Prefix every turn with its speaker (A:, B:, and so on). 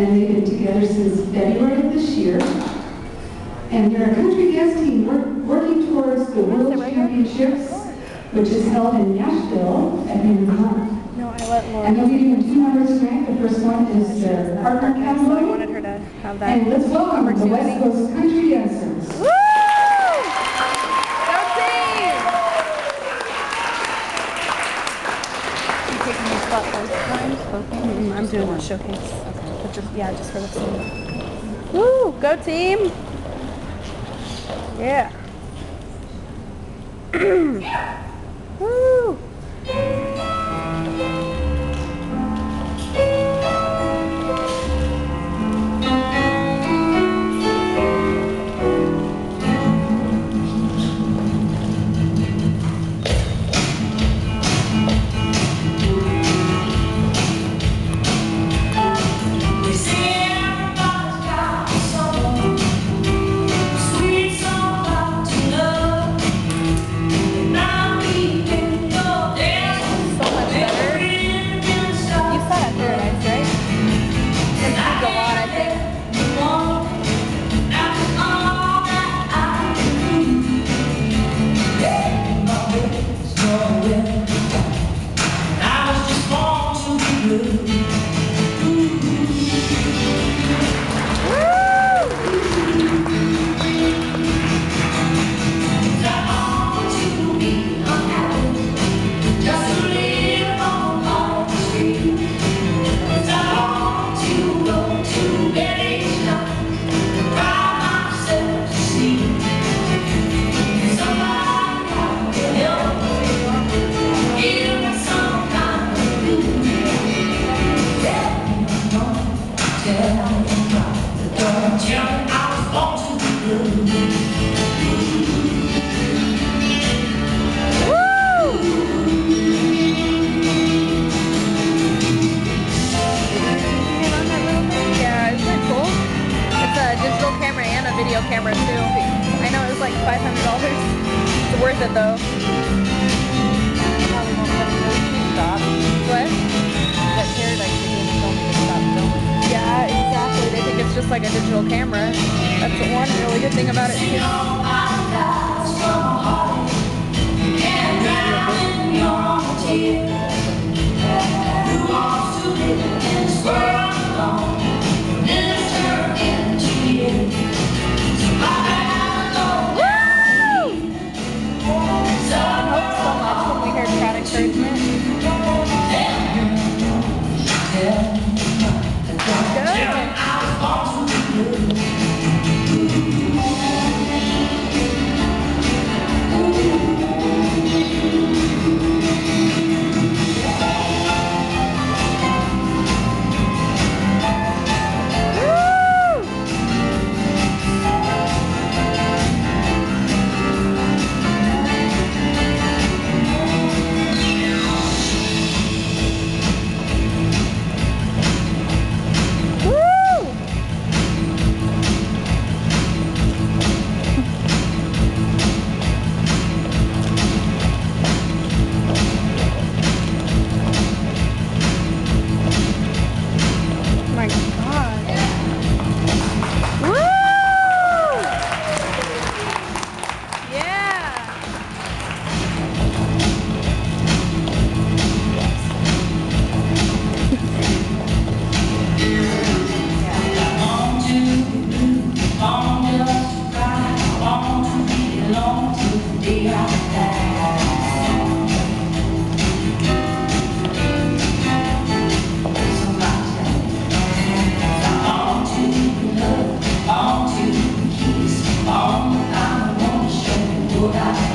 A: and they've been together since February of this year. And they're a country dance team work, working towards the World Championships, which is held in Nashville at the end of the month.
B: No, I let Laura.
A: And they'll be doing two numbers tonight. The first one is their partner
B: So I wanted her to have that.
A: And let's welcome the West. Coast Country Dancers.
B: Woo! Go team! You taking your spot? Both? Mm, I'm doing a showcase. But just, yeah, just for the team. Woo! Go team! Yeah. Woo! Like $500. It's worth it though. What? That carrier like Yeah, exactly. They think it's just like a digital camera. That's the one really good thing about it too.
C: Yoda.